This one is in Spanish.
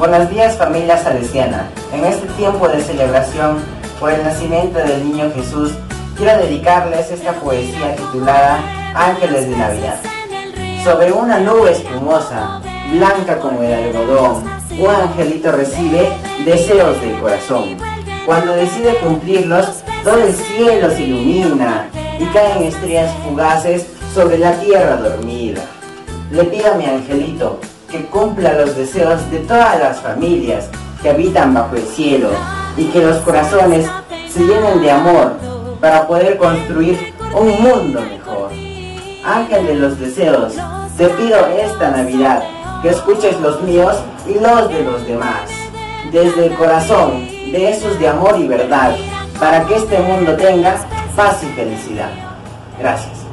Buenos días familia salesiana. En este tiempo de celebración por el nacimiento del niño Jesús, quiero dedicarles esta poesía titulada Ángeles de Navidad. Sobre una nube espumosa, blanca como el algodón, un angelito recibe deseos del corazón. Cuando decide cumplirlos, todo el cielo se ilumina y caen estrellas fugaces sobre la tierra dormida. Le pido a mi angelito que cumpla los deseos de todas las familias que habitan bajo el cielo y que los corazones se llenen de amor para poder construir un mundo mejor. Ángel de los deseos, te pido esta Navidad que escuches los míos y los de los demás. Desde el corazón de esos de amor y verdad, para que este mundo tenga paz y felicidad. Gracias.